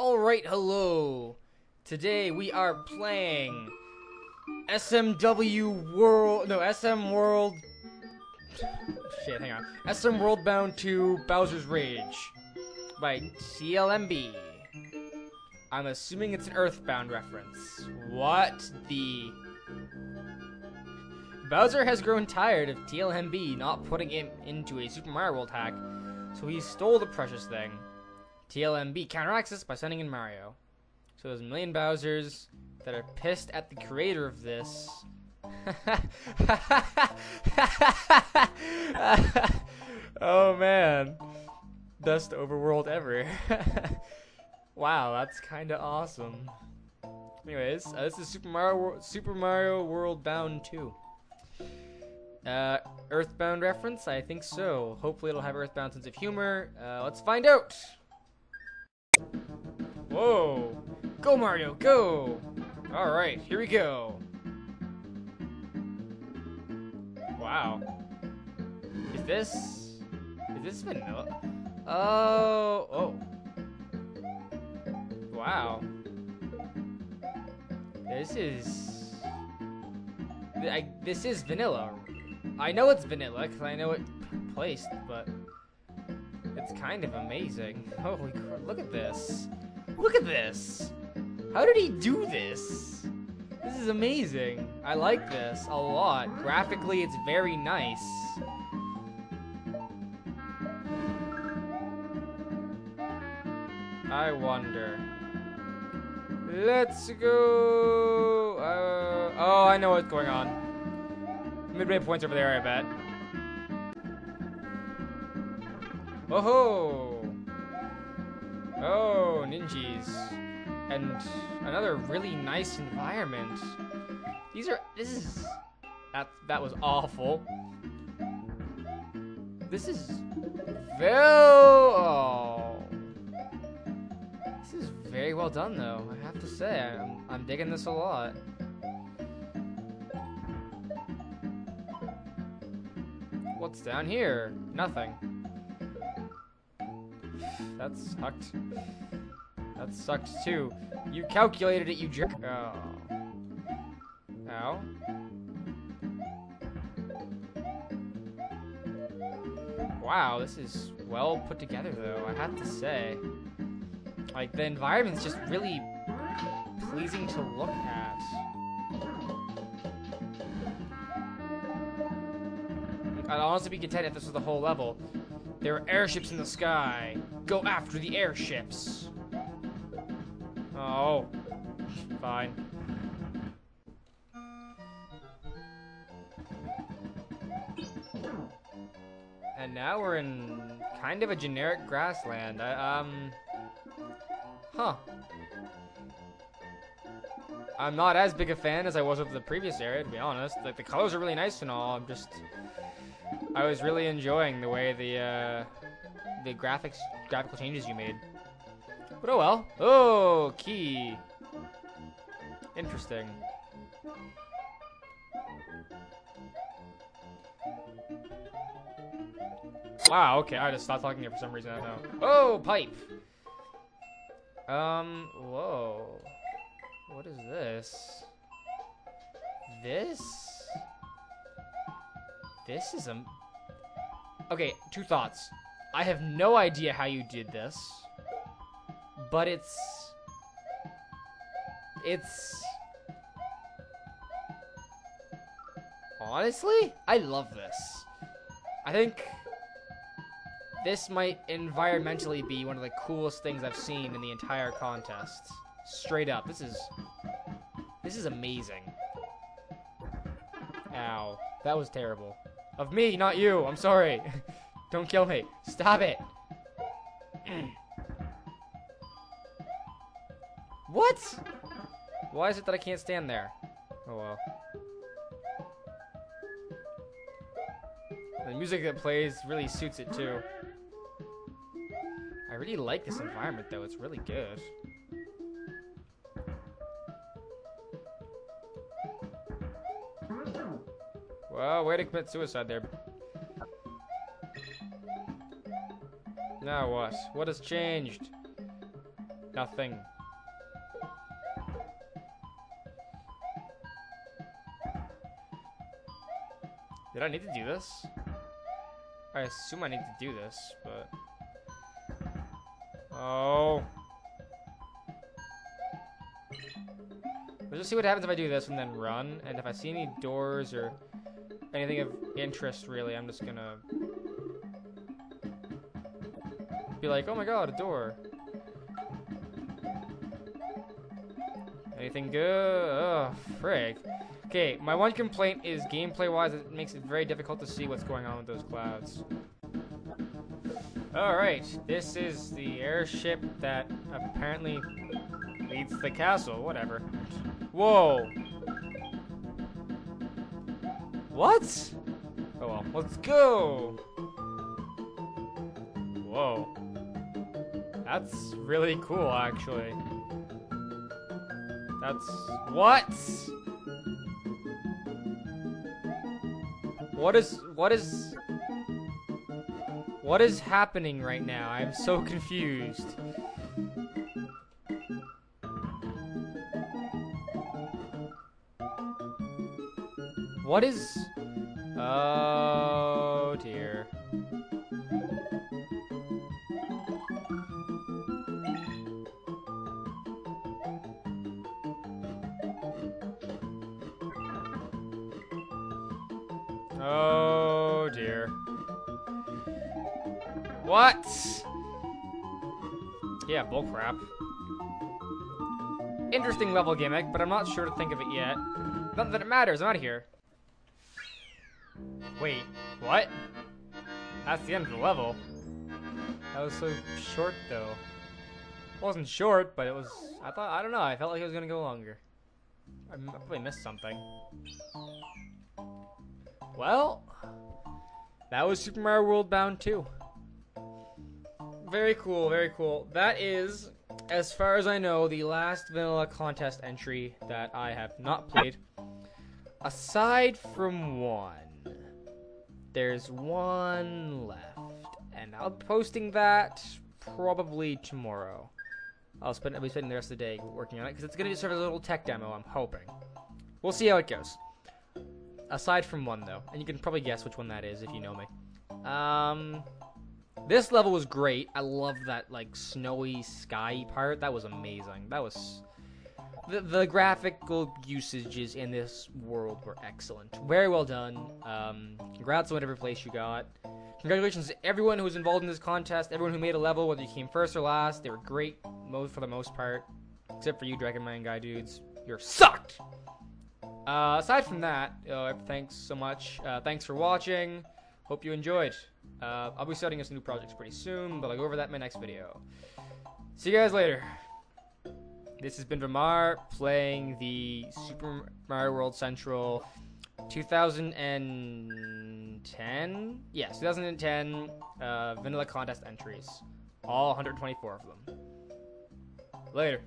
Alright, hello. Today we are playing SMW World. No, SM World. Shit, hang on. SM World Bound 2 Bowser's Rage by TLMB. I'm assuming it's an Earthbound reference. What the. Bowser has grown tired of TLMB not putting him into a Super Mario World hack, so he stole the precious thing. TLMB counteracts this by sending in Mario. So there's a million Bowsers that are pissed at the creator of this. oh man. Best overworld ever. wow, that's kind of awesome. Anyways, uh, this is Super Mario Super Mario World Bound 2. Uh, Earthbound reference? I think so. Hopefully it'll have Earthbound sense of humor. Uh, let's find out! Whoa! Go Mario, go! Alright, here we go. Wow. Is this... Is this vanilla? Oh, oh. Wow. This is... I, this is vanilla. I know it's vanilla because I know it placed, but it's kind of amazing. Holy crap, look at this. Look at this. How did he do this? This is amazing. I like this a lot. Graphically, it's very nice. I wonder. Let's go. Uh, oh, I know what's going on. Midway points over there, I bet. Oh Oh, ninjas. And another really nice environment. These are this is that that was awful. This is very oh. This is very well done though, I have to say. I'm I'm digging this a lot. What's down here? Nothing. That sucked. That sucks too. You calculated it, you jerk. Oh. Ow. Wow, this is well put together though, I have to say. Like, the environment's just really pleasing to look at. I'd honestly be content if this was the whole level. There are airships in the sky. Go after the airships. Oh. Fine. And now we're in kind of a generic grassland. I, um... Huh. I'm not as big a fan as I was of the previous area, to be honest. Like, the colors are really nice and all. I'm just... I was really enjoying the way the, uh, the graphics, graphical changes you made. But oh well. Oh, key. Interesting. Wow, okay, I just stopped talking here for some reason, I don't know. Oh, pipe! Um, whoa. What is this? This? This is a... Okay, two thoughts. I have no idea how you did this, but it's... It's... Honestly, I love this. I think this might environmentally be one of the coolest things I've seen in the entire contest. Straight up, this is... This is amazing. Ow. That was terrible. Of me, not you. I'm sorry. Don't kill me. Stop it. what? Why is it that I can't stand there? Oh well. The music that plays really suits it too. I really like this environment though. It's really good. Well, way to commit suicide there. Now what? What has changed? Nothing. Did I need to do this? I assume I need to do this, but... Oh. Let's just see what happens if I do this and then run. And if I see any doors or anything of interest, really, I'm just gonna... Be like, oh my god, a door. Anything good? Oh, frig. Okay, my one complaint is gameplay-wise, it makes it very difficult to see what's going on with those clouds. Alright, this is the airship that apparently leads the castle, whatever. Whoa! What? Oh well, let's go! Whoa. That's really cool, actually. That's... What? What is... What is... What is happening right now? I'm so confused. What is... Oh, dear. Oh dear. What? Yeah, bullcrap. Interesting level gimmick, but I'm not sure to think of it yet. Not that it matters, I'm out of here. Wait, what? That's the end of the level. That was so short, though. It wasn't short, but it was... I thought... I don't know, I felt like it was gonna go longer. I probably missed something. Well, that was Super Mario World Bound 2. Very cool, very cool. That is, as far as I know, the last vanilla contest entry that I have not played. Aside from one. There's one left. And I'll be posting that probably tomorrow. I'll spend I'll be spending the rest of the day working on it because it's gonna serve as a little tech demo, I'm hoping. We'll see how it goes. Aside from one, though. And you can probably guess which one that is if you know me. Um, this level was great. I love that, like, snowy sky part. That was amazing. That was... The, the graphical usages in this world were excellent. Very well done. Um, congrats on whatever place you got. Congratulations to everyone who was involved in this contest, everyone who made a level, whether you came first or last. They were great for the most part. Except for you, Dragon Man guy dudes. You're sucked! Uh, aside from that, uh, thanks so much. Uh, thanks for watching. Hope you enjoyed. Uh, I'll be starting some new projects pretty soon, but I'll go over that in my next video. See you guys later. This has been Vamaar playing the Super Mario World Central 2010? Yes, 2010 uh, Vanilla Contest entries. All 124 of them. Later.